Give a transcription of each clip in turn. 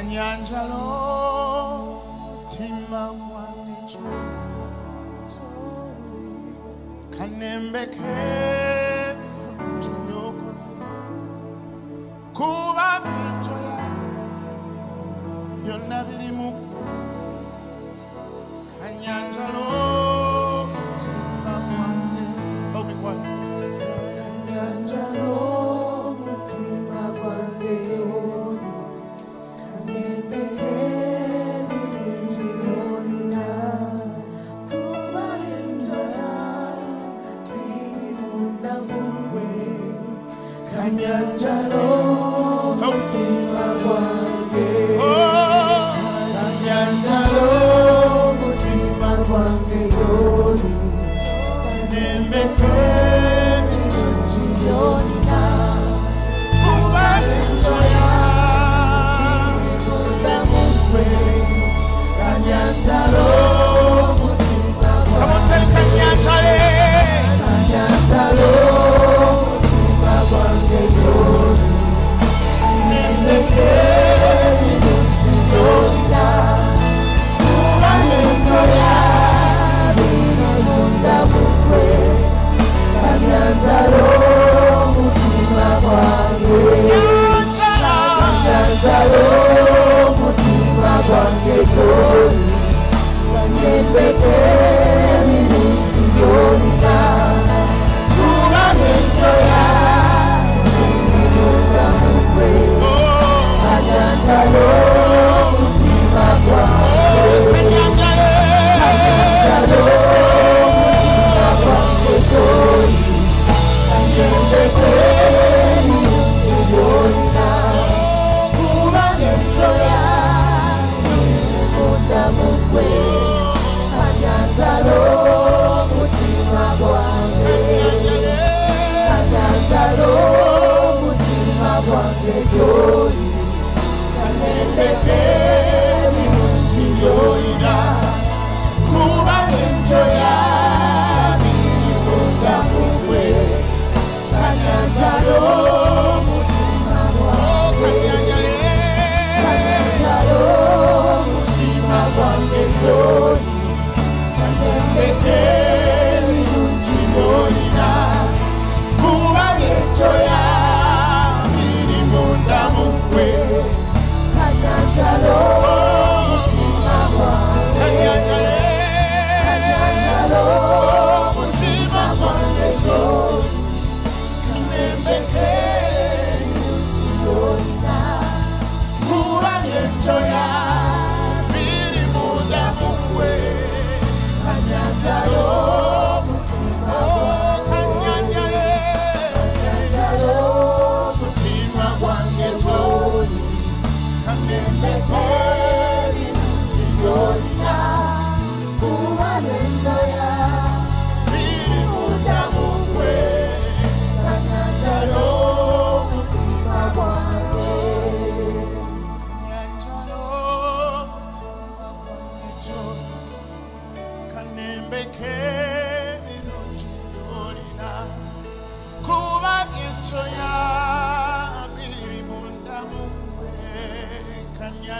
kanyanjalo mutima gwange kanembeke birungi byokoze kuba binjoya byonna biri mu kanyanjalo kanembeke birungi Kanyanjalo, mutima gwange mutima gwange kyoli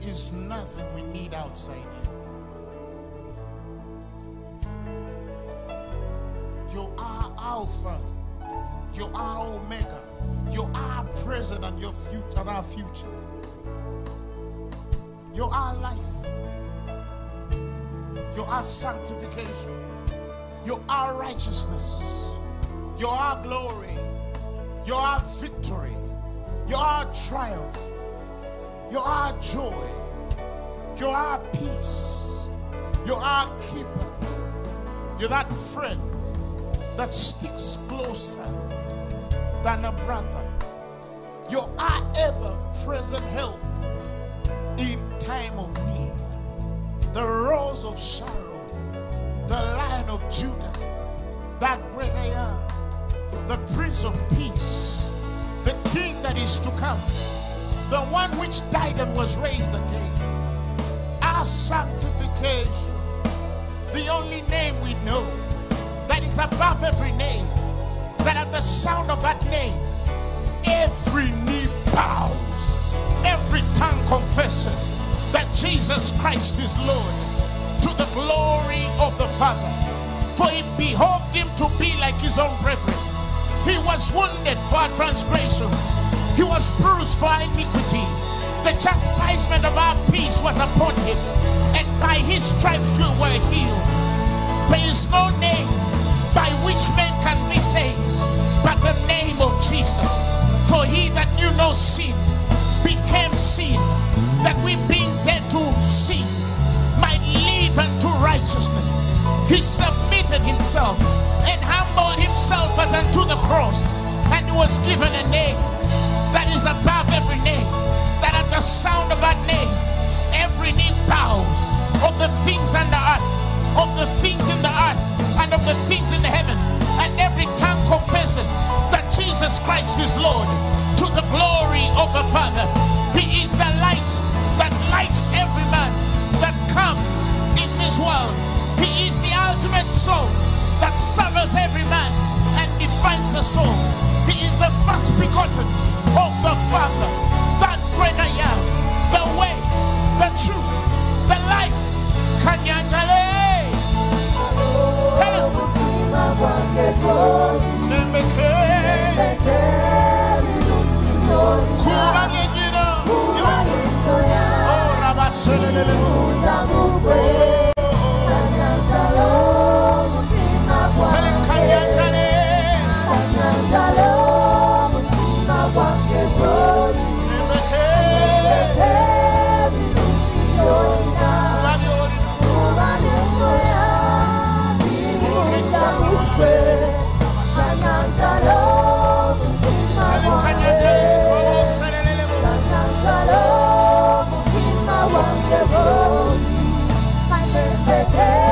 There is nothing we need outside you. You are Alpha. You are Omega. You are present and your future and our future. You are life. You are sanctification. You are righteousness. You are glory. You are victory. You are triumph. You are joy. You are peace. You are keeper. You're that friend that sticks closer than a brother. You are ever present help in time of need. The rose of Sharon, the lion of Judah, that great I am, the prince of peace, the king that is to come, the one which died and was raised again. Our sanctification, the only name we know that is above every name, that at the sound of that name, every knee bows, every tongue confesses that Jesus Christ is Lord to the glory of the Father. For it behoved him to be like his own brethren. He was wounded for our transgressions, he was bruised for our iniquities. The chastisement of our peace was upon him, and by his stripes we were healed. There is no name by which men can be saved but the name of Jesus. For he that knew no sin became sin, that we being dead to sins might live unto righteousness. He submitted himself and humbled himself as unto the cross, and was given a name that is above every name, that at the sound of that name, every knee bows of the things under earth, of the things in the earth, and of the things in the heaven, and every tongue confesses that Jesus Christ is Lord to the glory of the Father. He is the light that lights every man that comes in this world. He is the ultimate salt that serves every man and defines the salt. He is the first begotten of the Father, that great I am, the way, the truth, the life. Kanyanjale. again.